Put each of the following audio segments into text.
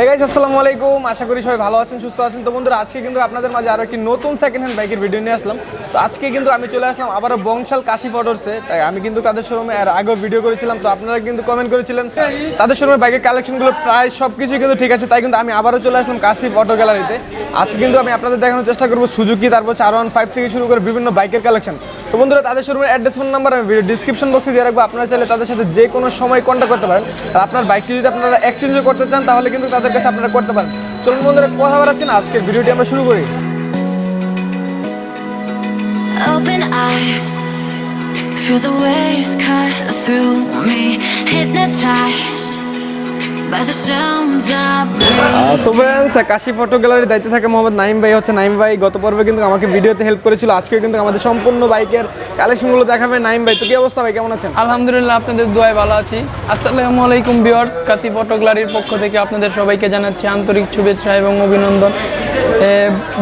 Hey guys আসসালামু আলাইকুম। আশা করি সবাই ভালো আছেন, সুস্থ আছেন। তো বন্ধুরা, আজকে কিন্তু আপনাদের মাঝে আরও একটি নতুন সেকেন্ড হ্যান্ড বাইকের ভিডিও নিয়ে আসলাম। তো আজকে কিন্তু আমি চলে আসলাম আবারও বংশাল কাশি ফটোর্সে তাই আমি কিন্তু তাদের শোরুমে আর আগেও ভিডিও করেছিলাম। তো আপনারা কিন্তু কমেন্ট করেছিলেন, তাদের শোরুমে বাইকের কালেকশনগুলো প্রায় সব কিছুই কিন্তু ঠিক আছে। তাই কিন্তু আমি আবারও চলে আসলাম কাশি ফটো গ্যালারিতে আজকে কিন্তু আমি আপনাদের দেখানোর চেষ্টা করব সুজুকি তারপর চার ওয়ান ফাইভ থেকে শুরু করে বিভিন্ন বাইকের কালেকশন তো বন্ধুরা তাদের শোরুমের অ্যাড্রেস ফোন নাম্বার আমি ভিডিও ডিসক্রিপশন বক্সে দিয়ে রাখব। আপনারা চাইলে তাদের সাথে যে কোনো সময় কন্ট্যাক্ট করতে পারেন। আর আপনার বাইকটি যদি আপনারা এক্সচেঞ্জও করতে চান তাহলে কিন্তু তাদের কাছে আপনারা করতে পারেন। চলুন বন্ধুরা কথা বাড়াচ্ছি না। আজকের ভিডিওটি আমরা শুরু করি। Open eye, feel the waves cut through me. Hypnotized. So friends Kashi photo gallery দায়িত্বে থাকে মোহাম্মদ নাইম ভাই। হচ্ছে নাইম ভাই গত পর্বে কিন্তু আমাকে ভিডিওতে হেল্প করেছিল। আজকে কিন্তু আমাদের সম্পূর্ণ বাইকের কালেকশনগুলো দেখাবে নাইম ভাই। তো কি অবস্থা ভাই কেমন আছেন? আলহামদুলিল্লাহ আপনাদের দোয়ায় ভালো আছি। আসসালামু আলাইকুম ভিউয়ার্স ফটো গ্যালারির পক্ষ থেকে আপনাদের সবাইকে জানাচ্ছি আন্তরিক শুভেচ্ছা এবং অভিনন্দন।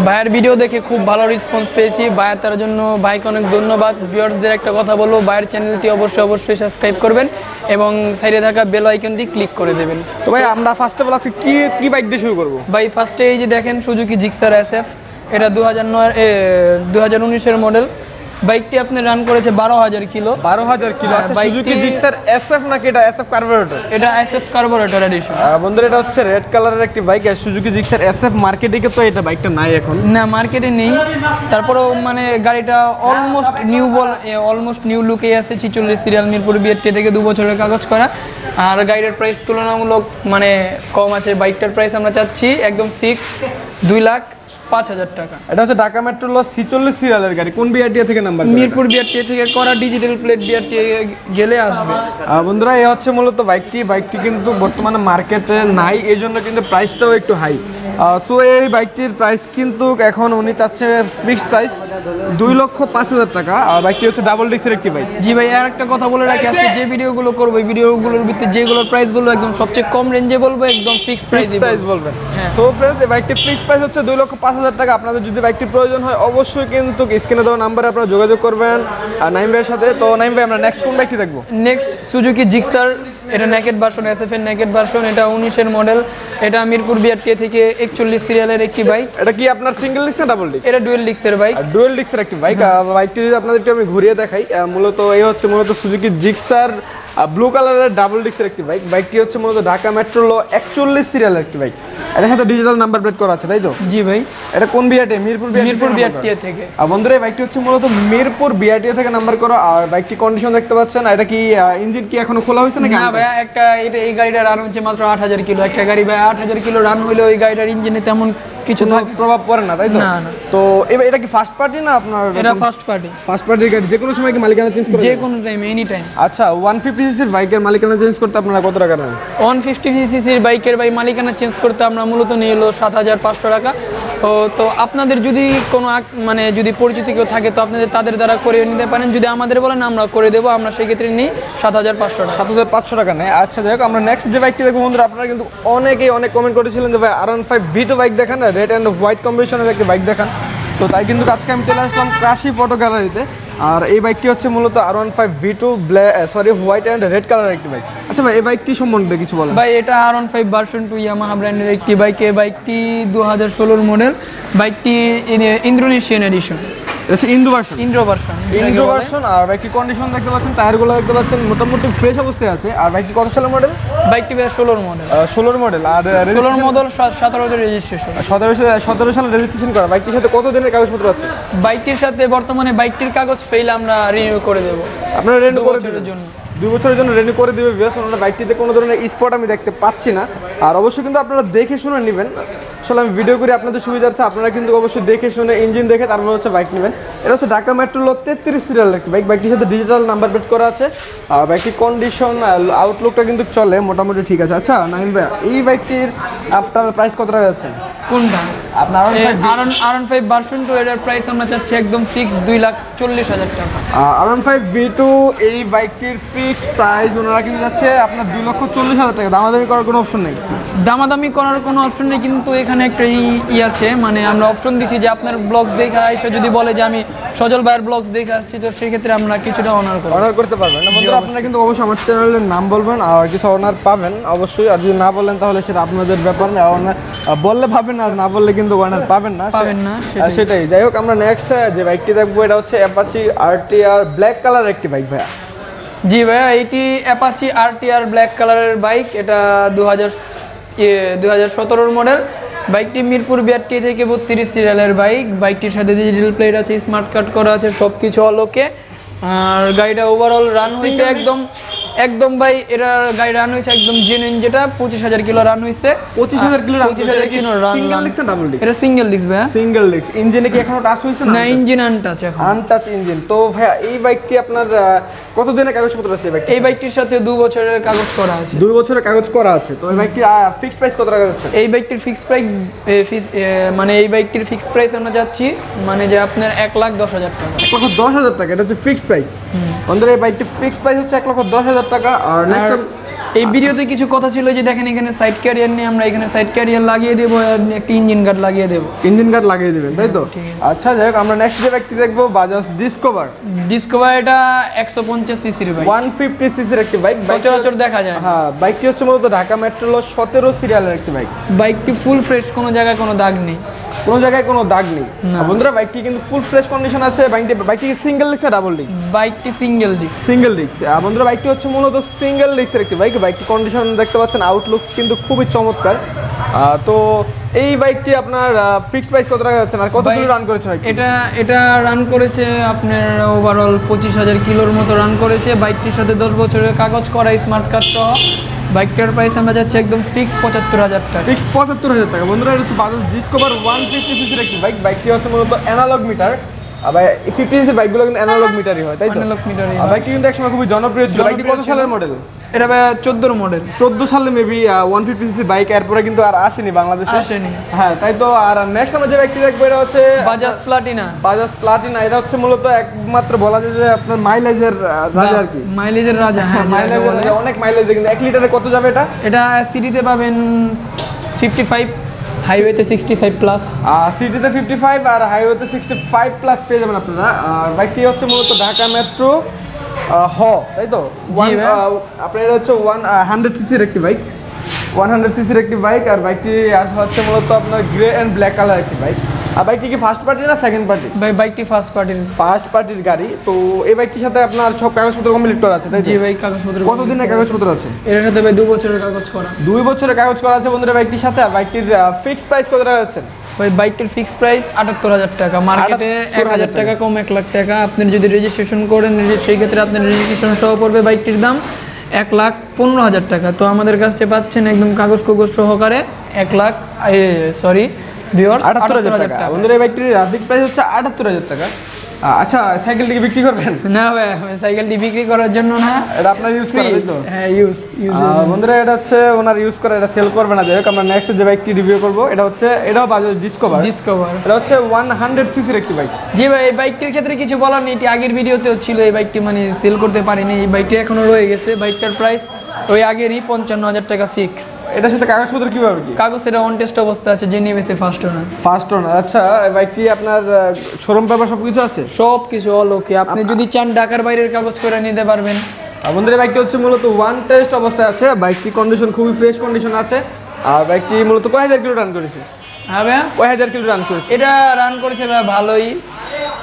ভাইয়ের ভিডিও দেখে খুব ভালো রেসপন্স পেয়েছি। ভাইয়ের তার জন্য ভাইকে অনেক ধন্যবাদ। ভিওর্সদের একটা কথা বলব ভাইয়ের চ্যানেলটি অবশ্যই অবশ্যই সাবস্ক্রাইব করবেন এবং সাইডে থাকা বেল আইকনটি ক্লিক করে দেবেন। তো ভাই আমরা ফার্স্টে অফ অল আজকে কি কি বাইক দিয়ে শুরু করব? ভাই ফার্স্টে এই যে দেখেন সুজুকি জিক্সার এস এফ এটা দু হাজার নয় দু হাজার উনিশের মডেল বাইকটি আপনি রান করেছে বারো হাজার কিলো। বারো হাজার কিলো। হ্যাঁ, আচ্ছা সুজুকি জিক্সার এসএফ নাকি এটা এসএফ কার্বোরেটর এটা কার্বোরেটর এডিশন বন্ধুরা এটা হচ্ছে রেড কালারের একটি বাইক আর সুজুকি জিক্সার এসএফ মার্কেটে তো এটা বাইকটা নাই এখন। না মার্কেটে নেই। তারপরেও মানে গাড়িটা অলমোস্ট নিউ বল অলমোস্ট নিউ লুকে আছে ছিচল্লিশ সিরিয়াল মিরপুর বিআরটি থেকে দু বছরের কাগজ করা। আর গাড়ির প্রাইস তুলনামূলক মানে কম আছে। বাইকটার প্রাইস আমরা চাচ্ছি একদম ফিক্স দুই লাখ। পাঁচ হাজার টাকা। এটা হচ্ছে ঢাকা মেট্রো সিরিয়ালের গাড়ি। কোন বিআরটিএ থেকে নাম্বার মিরপুর থেকে করা ডিজিটাল প্লেট গেলে আসবে। বন্ধুরা এই হচ্ছে মূলত বাইকটি বাইকটি কিন্তু বর্তমানে মার্কেটে নাই এই জন্য কিন্তু প্রাইসটাও একটু হাই সো এই বাইকটির প্রাইস কিন্তু এখন উনি চাচ্ছে ফিক্সড প্রাইস দুই লক্ষ পাঁচ হাজার টাকা। আর বাইকটি হচ্ছে ডাবল ডিক্সের একটি বাইক জি ভাই আর একটা কথা বলে রাখি আজকে যে ভিডিওগুলো করব এই ভিডিওগুলোর ভিত্তিতে যেগুলোর প্রাইস বলব একদম সবচেয়ে কম রেঞ্জে বলব একদম ফিক্স প্রাইস ফিক্সড প্রাইস বলবেন। সো ফ্রেন্ডস এই বাইকটির ফিক্সড প্রাইস হচ্ছে দুই লক্ষ পাঁচ হাজার টাকা। আপনাদের যদি বাইকটি প্রয়োজন হয় অবশ্যই কিন্তু স্ক্রিনে দেওয়া নাম্বারে আপনারা যোগাযোগ করবেন আর নাইম ভাইয়ের সাথে। তো নাইম ভাই আমরা নেক্সট কোন বাইকটি দেখব? নেক্সট সুজুকি জিক্সার এটা নেকেট ভার্সন এসএফ এর নেকেট ভার্সন এটা উনিশের মডেল এটা মিরপুর বিআরটি থেকে একচল্লিশ সিরিয়ালের একটি বাইক এটা কি আপনার সিঙ্গেল ডিক্স না ডাবল ডিক্স এটা ডুয়েল ডিক্সের বাইক ডুয়েল ডিক্সের একটি বাইক বাইকটি যদি আপনাদেরকে আমি ঘুরিয়ে দেখাই মূলত এই হচ্ছে মূলত সুজুকি জিক্সার ব্লু কালারের ডাবল ডিক্সের একটি বাইক বাইকটি হচ্ছে মূলত ঢাকা মেট্রো ল একচল্লিশ সিরিয়ালের একটি বাইক এটার সাথে ডিজিটাল নাম্বার প্লেট করা আছে তাই তো? জি ভাই। এটা কোন বিআরটি মিরপুর মিরপুর থেকে বিআরটি থেকে। আর বন্ধুরা এই বাইকটি হচ্ছে মূলত মিরপুর বিআরটি থেকে নাম্বার করা। আর বাইকটি কন্ডিশন দেখতে পাচ্ছেন এটা কি ইঞ্জিন কি এখনও খোলা হয়েছে নাকি না একটা এটা এই গাড়িটা রান হচ্ছে মাত্র আট হাজার কিলো। একটা গাড়ি ভাই আট হাজার কিলো রান হইলে ওই গাড়িটার ইঞ্জিনে তেমন কিছু প্রভাব পড়ে না তাই তো? এবার এটা কি ফার্স্ট পার্টি না আপনার এটা ফার্স্ট পার্টি ফার্স্ট পার্টির গাড়ি যে কোনো সময় কি মালিকানা চেঞ্জ করে যে কোনো টাইম এনি টাইম আচ্ছা ওয়ান ফিফটি সিসির বাইকের মালিকানা চেঞ্জ করতে আপনারা কত টাকা নেন? ওয়ান ফিফটি সিসির বাইকের বাই মালিকানা চেঞ্জ করতে আমরা মূলত নিয়ে এলো সাত হাজার পাঁচশো টাকা। তো তো আপনাদের যদি কোনো মানে যদি পরিচিত কেউ থাকে, তো আপনাদের তাদের দ্বারা করে নিতে পারেন। যদি আমাদের বলেন আমরা করে দেবো, আমরা সেই ক্ষেত্রে নিই সাত হাজার পাঁচশো টাকা। সাত হাজার পাঁচশো টাকা নেয়। আচ্ছা যাই হোক, আমরা নেক্সট যে বাইকটি দেখব, বন্ধুরা, আপনারা কিন্তু অনেকেই অনেক কমেন্ট করেছিলেন যে, ভাই R one five V two bike দেখান রেড অ্যান্ড হোয়াইট কম্বিনেশনের একটি বাইক দেখান। তো তাই কিন্তু আজকে আমি চলে আসলাম কাশি ফটো গ্যালারিতে আর এই বাইকটি হচ্ছে মূলত R one five V black sorry white and red কালারের একটি বাইক আচ্ছা ভাই, এই বাইকটি সম্বন্ধে কিছু বলেন। ভাই, এটা R one five version two Yamaha ব্র্যান্ডের একটি বাইক এই বাইকটি দু হাজার ষোলোর মডেল বাইকটি ইন্দ্রনেশিয়ান এডিশন এটা version Indo version Indo version আর বাইকটি কন্ডিশন দেখতে পাচ্ছেন? টায়ারগুলো দেখতে পাচ্ছেন মোটামুটি ফ্রেশ অবস্থায় আছে। আর বাইকটি কত সালের মডেল বাইকটি ভাই ষোলোর মডেল ষোলোর মডেল আর ষোলোর মডেল রেজিস্ট্রেশন সতেরো সতেরো সালে রেজিস্ট্রেশন করা। বাইকটির সাথে কত দিনের কাগজপত্র আছে? বাইকটির সাথে বর্তমানে বাইকটির কাগজ ফেল আমরা রিনিউ করে দেবো। আপনারা করে জন্য। দুই বছরের জন্য রেন্ট করে দিবে বিকজ ওনারা বাইকটিতে কোনো ধরনের স্পট আমি দেখতে পাচ্ছি না। আর অবশ্যই কিন্তু আপনারা দেখে শুনে নেবেন। আসলে আমি ভিডিও করে আপনাদের সুবিধার্থে আপনারা কিন্তু অবশ্যই দেখে শুনে ইঞ্জিন দেখে তারপর হচ্ছে বাইক নেবেন। এটা হচ্ছে ঢাকা মেট্রো লো তেত্রিশ সিরিয়াল একটি বাইক বাইকটির সাথে ডিজিটাল নাম্বার প্লেট করা আছে। আর বাইকটির কন্ডিশন আউটলুকটা কিন্তু চলে মোটামুটি ঠিক আছে। আচ্ছা নাহিম ভাই এই বাইকটির আপনার প্রাইস কত টাকা যাচ্ছে? কোনটা? আপনার R one R one five version two এটার প্রাইস আমরা চাচ্ছি একদম ফিক্স দুই লাখ চল্লিশ হাজার টাকা। আরন ফাইভ ভি টু এই বাইকটির ফিক্স প্রাইস ওনারা কিন্তু যাচ্ছে আপনার দুই লক্ষ চল্লিশ হাজার টাকা। দামাদামি করার কোনো অপশন নেই? দামাদামি করার কোনো অপশন নেই কিন্তু এখানে একটা ই আছে মানে আমরা অপশন দিচ্ছি যে আপনার ব্লগস দেখে এসে যদি বলে যে আমি সজল ভাইয়ের ব্লগস দেখে আসছি তো সেক্ষেত্রে আমরা কিছুটা অনার করব। অর্ডার করতে পারবেন না। বন্ধুরা আপনারা কিন্তু অবশ্যই আমার চ্যানেলের নাম বলবেন আর কিছু অনার পাবেন অবশ্যই। আর যদি না বলেন তাহলে সেটা আপনাদের ব্যাপার না। অনার বললে পাবেন আর না বললে কিন্তু অনার পাবেন না। পাবেন না, সেটাই। যাই হোক আমরা নেক্সট যে বাইকটি দেখব এটা হচ্ছে অ্যাপাচি আরটিআর ব্ল্যাক কালার একটি বাইক ভাইয়া। জি ভাইয়া এইটি Apache R T R black কালারের বাইক এটা দু হাজার দু হাজার সতেরোর মডেল বাইকটি মিরপুর বিআরটি থেকে বত্রিশ সিরিয়ালের বাইক। বাইকটির সাথে ডিজিটাল প্লেট আছে স্মার্ট কার্ড করা আছে সব কিছু অলোকে আর গাড়িটা ওভারঅল রান হয়েছে একদম একদম ভাই এটা গাড়ি রান হয়েছে একদম জেনুইন যেটা পঁচিশ হাজার কিলো রান হয়েছে। 25,000 কিলো run পঁচিশ হাজার কিলো রান double disc? এটা সিঙ্গেল ডিস্ক ভাইয়া। সিঙ্গেল ডিস্ক ইঞ্জিনে কি এখনও টাচ হয়েছে না? ইঞ্জিন আনটাচ এখন। আনটাচ ইঞ্জিন তো ভাইয়া এই বাইকটি আপনার আহ, কত দিনের কাগজপত্র আছে এই বাইকটি এই বাইকটির সাথে দু বছরের কাগজ করা আছে। দুই বছরের কাগজ করা আছে। তো এই বাইকটি ফিক্সড প্রাইস কত টাকা যাচ্ছে? এই বাইকটির ফিক্সড প্রাইস মানে এই বাইকটির ফিক্সড প্রাইস আমরা যাচ্ছি মানে যে আপনার এক লাখ দশ হাজার টাকা। এক লক্ষ দশ হাজার টাকা এটা হচ্ছে ফিক্সড প্রাইস আমাদের এই বাইকটি ফিক্সড প্রাইস হচ্ছে এক লক্ষ দশ হাজার টাকা আর আর নেক্সট এই ভিডিওতে কিছু কথা ছিল যে দেখেন এখানে সাইড ক্যারিয়ার নিয়ে আমরা এখানে সাইড ক্যারিয়ার লাগিয়ে দেবো আর একটি ইঞ্জিন গার্ড লাগিয়ে দেবো। ইঞ্জিন গার্ড লাগিয়ে দিবেন তাই তো? আচ্ছা যাই হোক আমরা নেক্সট যে ব্যক্তি দেখব বাজাজ ডিসকভার ডিসকভার এটা একশো পঞ্চাশ সিসির বাইক ওয়ান ফিফটি সিসির একটি বাইক সচরাচর দেখা যায় হ্যাঁ বাইকটি হচ্ছে মূলত ঢাকা মেট্রোল সতেরো সিরিয়ালের একটি বাইক বাইকটি ফুল ফ্রেশ কোনো জায়গায় কোনো দাগ নেই। কোনো জায়গায় কোনো দাগ নেই। বন্ধুরা বাইকটি কিন্তু ফুল ফ্রেশ কন্ডিশন আছে বাইকটি বাইকটি সিঙ্গেল ডিস্ক ডাবল ডিস্ক বাইকটি সিঙ্গেল ডিস্ক সিঙ্গেল ডিস্ক বন্ধুরা বাইকটি হচ্ছে মূলত সিঙ্গেল ডিস্কের একটি বাইক বাইকটি কন্ডিশন দেখতে পাচ্ছেন? আউটলুক কিন্তু খুবই চমৎকার। তো এই বাইকটি আপনার ফিক্সড প্রাইস কত টাকা যাচ্ছে আর কত দূর রান করেছে এটা এটা রান করেছে আপনার ওভারঅল পঁচিশ হাজার কিলোর মতো রান করেছে। বাইকটির সাথে দশ বছরের কাগজ করা স্মার্ট কার্ড সহ। বাইকটার প্রাইস আমরা যাচ্ছি একদম ফিক্স পঁচাত্তর হাজার টাকা। ফিক্স পঁচাত্তর হাজার টাকা। বন্ধুরা এটা হচ্ছে বাজাজ ডিসকভার ওয়ান ফিফটি সিসির একটি বাইক। বাইকটি হচ্ছে মূলত অ্যানালগ মিটার আবার ফিফটি সিসি বাইকগুলো কিন্তু অ্যানালগ মিটারই হয় তাই meter হয়। বাইকটি কিন্তু একসময় খুবই জনপ্রিয় ছিল। বাইকটি কত সালের মডেল এটা ভাই চোদ্দোর মডেল চোদ্দ সালে maybe one fifty cc bike এরপরে কিন্তু আর আসেনি বাংলাদেশে। আসেনি। হ্যাঁ তাই তো আর নেক্সট আমরা যে বাইকটি দেখব এটা হচ্ছে বাজাজ প্লাটিনা বাজাজ প্লাটিনা এটা হচ্ছে মূলত একমাত্র বলা যায় যে আপনার মাইলেজের রাজা আর কি। মাইলেজের রাজা হ্যাঁ। রাজা, অনেক মাইলেজ কিন্তু এক লিটারে কত যাবে এটা? এটা সিটিতে পাবেন ফিফটি ফাইভ হাইওয়েতে সিক্সটি ফাইভ প্লাস সিটিতে ফিফটি ফাইভ আর হাইওয়েতে সিক্সটি ফাইভ প্লাস পেয়ে যাবেন আপনারা। আর বাইকটি হচ্ছে মূলত ঢাকা মেট্রো হ তাই তো আপনার হচ্ছে ওয়ান হান্ড্রেড সিসির একটি বাইক ওয়ান হান্ড্রেড সিসির একটি বাইক আর বাইকটি হচ্ছে মূলত আপনার গ্রে অ্যান্ড ব্ল্যাক কালার একটি বাইক আর বাইকটি কি ফার্স্ট পার্টি না সেকেন্ড পার্টি ভাই বাইকটি ফার্স্ট পার্টির ফার্স্ট পার্টির গাড়ি। তো এই বাইকটির সাথে আপনার সব কাগজপত্র কমপ্লিট করা আছে তাই? জি ভাই কাগজপত্র কতদিনের কাগজপত্র আছে? এর সাথে ভাই দু বছরের কাগজ করা। দুই বছরের কাগজ করা আছে বন্ধুরা বাইকটির সাথে। আর বাইকটির ফিক্সড প্রাইস কত টাকা যাচ্ছে ওই বাইকটির ফিক্স প্রাইস আটাত্তর হাজার টাকা। মার্কেটে এক হাজার টাকা। কম এক লাখ টাকা। আপনি যদি রেজিস্ট্রেশন করেন সেই ক্ষেত্রে আপনার রেজিস্ট্রেশন সহ পড়বে বাইকটির দাম এক লাখ পনেরো হাজার টাকা। তো আমাদের কাছে পাচ্ছেন একদম কাগজ কুগজ সহকারে এক লাখ সরি ভিওর আটাত্তর হাজার টাকা। বন্ধুরা এই বাইকটির ফিক্স প্রাইস হচ্ছে আটাত্তর হাজার টাকা। আচ্ছা সাইকেলটিকে বিক্রি করবেন? না ভাই সাইকেলটি বিক্রি করার জন্য না। এটা আপনার ইউজ করা তো? হ্যাঁ ইউজ ইউজ বন্ধুরা এটা হচ্ছে ওনার ইউজ করে এটা সেল করবে না। যাই হোক আমরা নেক্সট যে বাইকটি রিভিউ করব এটা হচ্ছে এটাও বাজাজ ডিসকভার ডিসকভার এটা হচ্ছে ওয়ান হান্ড্রেড সিসির একটি বাইক জি ভাই এই বাইকটির ক্ষেত্রে কিছু বলার নেই এটি আগের ভিডিওতেও ছিল এই বাইকটি মানে সেল করতে পারিনি এই বাইকটি এখনও রয়ে গেছে। বাইকটার প্রাইস ওই আগেরই পঞ্চান্ন হাজার টাকা ফিক্স এটার সাথে কাগজপত্র কীভাবে কি? কাগজ এটা অন টেস্ট অবস্থা আছে যে নিয়ে ফার্স্ট ওনার ফার্স্ট ওনার আচ্ছা বাইকটি আপনার শোরুম পেপার সব কিছু আছে? সব কিছু অল ওকে আপনি যদি চান ঢাকার বাইরের কাগজ করে নিতে পারবেন। আমাদের বাইকটি হচ্ছে মূলত ওয়ান টেস্ট অবস্থায় আছে। বাইকটি কন্ডিশন খুবই ফ্রেশ কন্ডিশন আছে। আর বাইকটি মূলত কয় হাজার কিলো রান করেছে? হ্যাঁ ভাইয়া? কয় হাজার কিলো রান করেছে? এটা রান করেছে ভাইয়া ভালোই।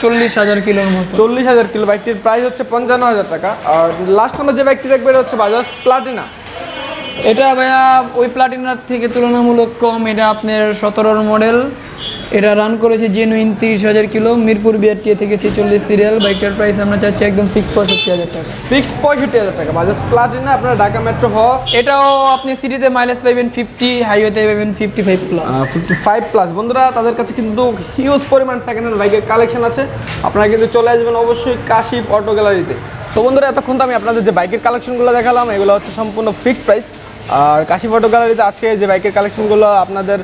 চল্লিশ হাজার কিলোর মতো। চল্লিশ হাজার কিলো। বাইকটির প্রাইস হচ্ছে পঞ্চান্ন হাজার টাকা। আর লাস্ট যে বাইকটি দেখব এটা হচ্ছে বাজাজ প্লাটিনা এটা ভাইয়া ওই প্লাটিনার থেকে তুলনামূলক কম। এটা আপনার সতেরোর মডেল এটা রান করেছে জেনুইন তিরিশ হাজার কিলো মিরপুর বিআরটিএ থেকে ছেচল্লিশ সিরিয়াল বাইকটার প্রাইস আমরা চাচ্ছি একদম ফিক্স পঁয়ষট্টি হাজার টাকা। ফিক্স পঁয়ষট্টি হাজার টাকা বাজাজ প্লাটিনা আপনার ঢাকা মেট্রো হ এটাও আপনি সিটিতে মাইলেজ পাইবেন ফিফটি হাইওয়েতে পাইবেন fifty five plus fifty five plus বন্ধুরা তাদের কাছে কিন্তু হিউজ পরিমাণ সেকেন্ড হ্যান্ড বাইকের কালেকশন আছে। আপনারা কিন্তু চলে আসবেন অবশ্যই কাশি অটো গ্যালারিতে তো বন্ধুরা এতক্ষণ তো আমি আপনাদের যে বাইকের কালেকশনগুলো দেখালাম এগুলো হচ্ছে সম্পূর্ণ ফিক্সড প্রাইস আর কাশি ফটো গ্যালারিতে আজকে যে বাইকের কালেকশনগুলো আপনাদের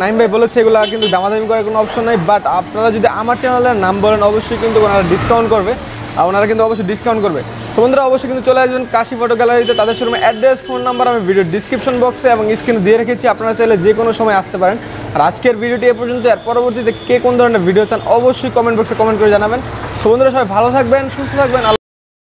নাইম ভাই বলেছে, এগুলো কিন্তু দামাদামি করার কোনো অপশন নাই বাট আপনারা যদি আমার চ্যানেলের নাম বলেন, অবশ্যই কিন্তু ওনারা ডিসকাউন্ট করবে, আর ওনারা কিন্তু অবশ্যই ডিসকাউন্ট করবে। তো বন্ধুরা, অবশ্যই কিন্তু চলে আসবেন কাশি ফটো গ্যালারিতে তাদের শোরুমে অ্যাড্রেস ফোন নাম্বার আমি ভিডিও ডিসক্রিপশন বক্সে এবং স্ক্রিনে দিয়ে রেখেছি, আপনারা চাইলে যে কোনো সময় আসতে পারেন। আর আজকের ভিডিওটি এ পর্যন্ত আর পরবর্তীতে কে কোন ধরনের ভিডিও চান, অবশ্যই কমেন্ট বক্সে কমেন্ট করে জানাবেন। তো বন্ধুরা, সবাই ভালো থাকবেন, সুস্থ থাকবেন